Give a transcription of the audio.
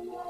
Amen.